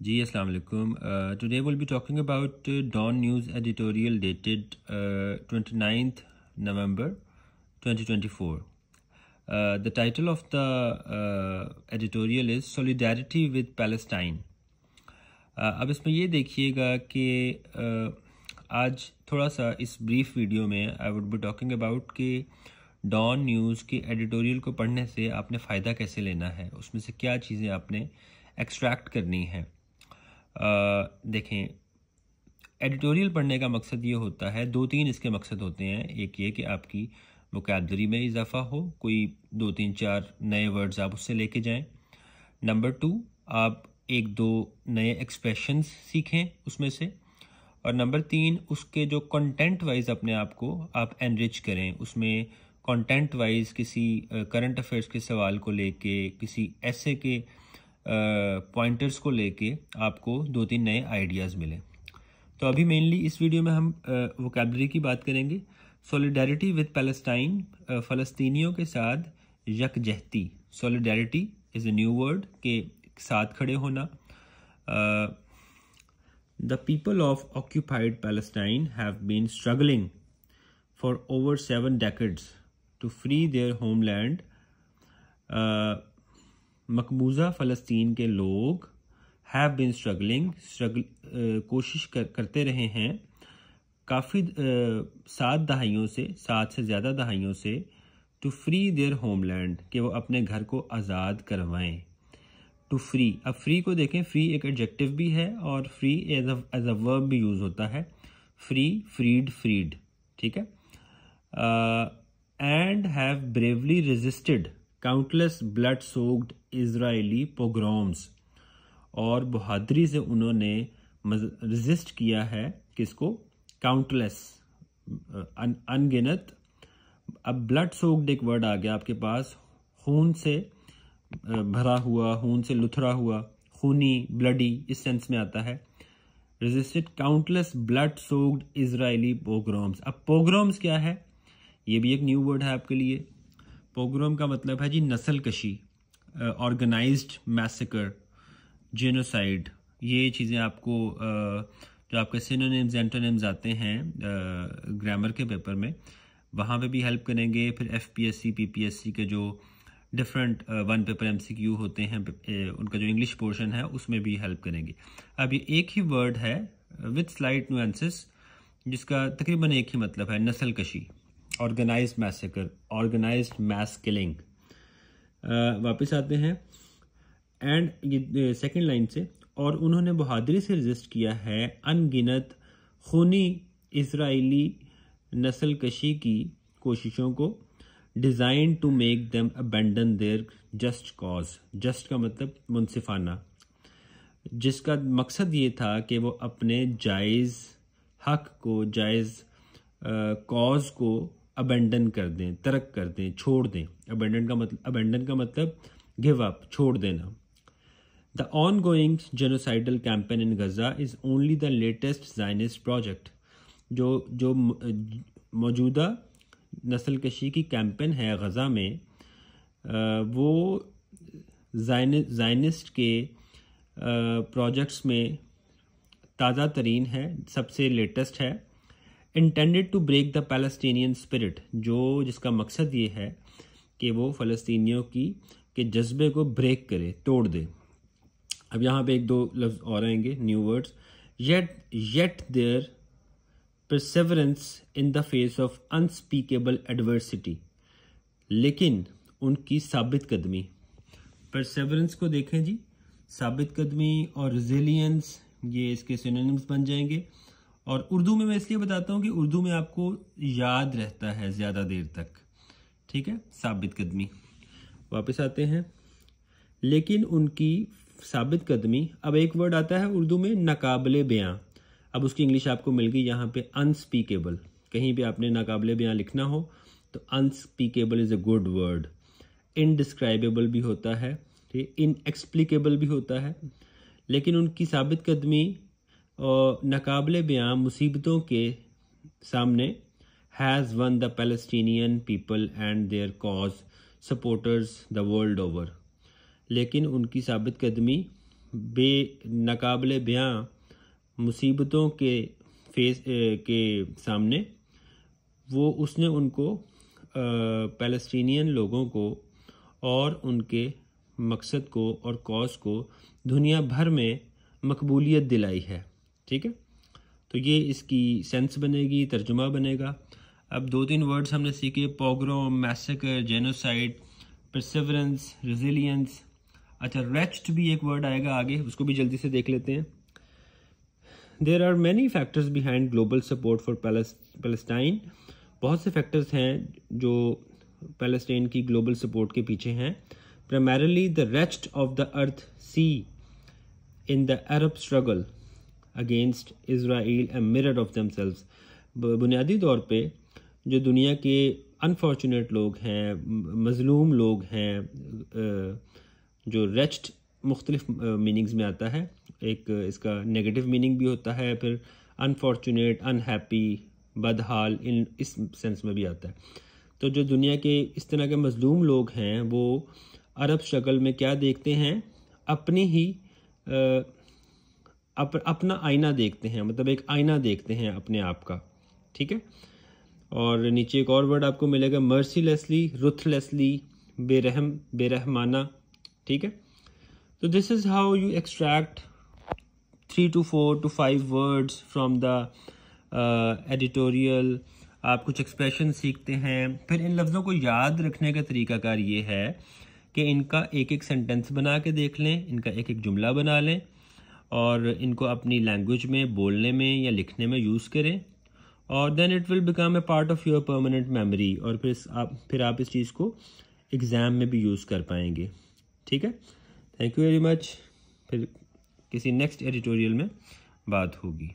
जी अस्सलाम वालेकुम। Today will be talking about Dawn news editorial dated twenty ninth November 2024 uh, the title of the uh, editorial is solidarity with palestine. Uh, अब इसमें ये देखिएगा कि आज थोड़ा सा इस ब्रीफ वीडियो में I would be talking about कि डॉन न्यूज़ के एडिटोरियल को पढ़ने से आपने फ़ायदा कैसे लेना है? उसमें से क्या चीज़ें आपने एक्सट्रैक्ट करनी है? देखें एडिटोरियल पढ़ने का मकसद ये होता है, दो तीन इसके मकसद होते हैं। एक ये कि आपकी वोकेबलरी में इजाफा हो, कोई दो तीन चार नए वर्ड्स आप उससे लेके जाएँ। नंबर टू आप एक दो नए एक्सप्रेशंस सीखें उसमें से। और नंबर तीन, उसके जो कंटेंट वाइज अपने आप को आप एनरिच करें। उसमें कंटेंट वाइज किसी करंट अफेयर्स के सवाल को लेके, किसी ऐसे के पॉइंटर्स को लेके आपको दो तीन नए आइडियाज़ मिले। तो अभी मेनली इस वीडियो में हम वोकेबलरी की बात करेंगे। सॉलिडारिटी विद पैलेस्टाइन फ़लस्तीनियों के साथ यकजहती। Solidarity is a new word के साथ खड़े होना। The people of occupied Palestine have been struggling for over seven decades to free their homeland मकबूजा फ़लस्तीन के लोग हैव बिन स्ट्रगलिंग स्ट्रगल कोशिश कर, करते रहे हैं। काफ़ी सात दहाइयों से सात से ज़्यादा दहाइयों से टू फ्री देयर होमलैंड कि वो अपने घर को आज़ाद करवाएँ। टू फ्री अब फ्री को देखें फ्री एक एडजेक्टिव भी है और free as as a verb भी यूज़ होता है। फ्री फ्रीड फ्रीड ठीक है? And have bravely resisted countless blood soaked Israeli pogroms और बहादरी से उन्होंने रजिस्ट किया है किसको? काउंटलेस अनगिनत। अब ब्लड सोक्ड एक वर्ड आ गया आपके पास। खून से भरा हुआ, खून से लुथरा हुआ, खूनी ब्लडी इस सेंस में आता है। Resisted countless blood soaked Israeli pogroms अब पोग्राम्स क्या है? ये भी एक न्यू वर्ड है आपके लिए। पोग्राम का मतलब है जी नस्ल कशी ऑर्गेनाइज्ड मैसेकर जेनोसाइड ये चीज़ें आपको जो आपके सिनोनिम्स एंटोनिम्स आते हैं ग्रामर के पेपर में, वहाँ पे भी हेल्प करेंगे। फिर F P S C P P S C के जो different one paper M C Q होते हैं उनका जो इंग्लिश पोर्शन है, उसमें भी हेल्प करेंगे। अब ये एक ही वर्ड है विथ स्लाइट नुएंसेस जिसका तकरीबन एक ही मतलब है नस्ल कशी organized massacre organized mass killing. वापस आते हैं। एंड सेकेंड लाइन से, और उन्होंने बहादुरी से रजिस्ट किया है अनगिनत खूनी इसराइली नस्ल कशी की कोशिशों को। Design to make them abandon their just cause just का मतलब मुनसिफाना। जिसका मकसद ये था कि वो अपने जायज़ हक को, जायज़ कॉज को अबेंडन कर दें, तरक कर दें, छोड़ दें। अबेंडन का मतलब अबेंडन का मतलब गिव अप छोड़ देना। The ongoing genocidal campaign in Gaza is only the latest Zionist project जो जो, मौजूदा नस्ल कशी की कैंपेन है गज़ा में वो जाइनिस्ट के प्रोजेक्ट्स में ताज़ा तरीन है, सबसे लेटेस्ट है। Intended to break the Palestinian spirit जो जिसका मकसद ये है कि वो फ़लस्तीनियों की, के जज्बे को ब्रेक करे, तोड़ दे। अब यहाँ पे एक दो लफ्ज़ और आएँगे new words yet yet their perseverance in the face of unspeakable adversity लेकिन उनकी साबित कदमी परसेवरेंस को देखें जी। साबित कदमी और रिजिलियंस ये इसके सिनोनिम्स बन जाएँगे। और उर्दू में मैं इसलिए बताता हूँ कि उर्दू में आपको याद रहता है ज़्यादा देर तक। ठीक है? साबित कदमी। वापस आते हैं। लेकिन उनकी साबित कदमी, अब एक वर्ड आता है उर्दू में, नाकाबले बयां। अब उसकी इंग्लिश आपको मिल गई यहाँ पे अनस्पीकेबल कहीं पे आपने नाकाबले बयां लिखना हो तो unspeakable is a good word indescribable भी होता है ठीक इनएक्सप्लिकेबल भी होता है। लेकिन उनकी साबित कदमी और नाकबले बयां मुसीबतों के सामने has won the Palestinian people and their cause supporters the world over लेकिन उनकी साबित कदमी बे नाकबले बयां मुसीबतों के फेस ए, के सामने वो उसने उनको पैलेस्टीनियन लोगों को और उनके मकसद को और कॉज को दुनिया भर में मकबूलियत दिलाई है। ठीक है? तो ये इसकी सेंस बनेगी, तर्जुमा बनेगा। अब दो तीन वर्ड्स हमने सीखे pogrom massacre genocide perseverance resilience अच्छा रेस्ट भी एक वर्ड आएगा आगे, उसको भी जल्दी से देख लेते हैं। There are many factors behind global support for Palestine बहुत से फैक्टर्स हैं जो पैलेस्टाइन की ग्लोबल सपोर्ट के पीछे हैं। Primarily the rest of the earth see in the Arab struggle against Israel a mirror of themselves बुनियादी तौर पे जो दुनिया के अनफॉर्चुनेट लोग हैं मज़लूम लोग हैं जो रेस्ट मुख्तलिफ़ मीनिंग्स में आता है, एक इसका नेगेटिव मीनिंग भी होता है, फिर अनफॉर्चुनेट अनहैप्पी बदहाल, इन, इस सेंस में भी आता है। तो जो दुनिया के इस तरह के मजलूम लोग हैं, वो अरब शक्ल में क्या देखते हैं? अपनी ही अप, अपना आईना देखते हैं मतलब एक आईना देखते हैं अपने आप का ठीक है? और नीचे एक और वर्ड आपको मिलेगा मर्सीलेसली रुथलेसली बेरहम बेरहमाना ठीक है? तो this is how you extract three to four to five words from the editorial आप कुछ एक्सप्रेशन सीखते हैं। फिर इन लफ्ज़ों को याद रखने का तरीकाकार ये है कि इनका एक एक सेंटेंस बना के देख लें इनका एक एक जुमला बना लें। और इनको अपनी लैंग्वेज में, बोलने में या लिखने में यूज़ करें। और then it will become a part of your permanent memory और फिर आप फिर आप इस चीज़ को एग्ज़ाम में भी यूज़ कर पाएँगे। ठीक है? थैंक यू वेरी मच फिर किसी नेक्स्ट एडिटोरियल में बात होगी।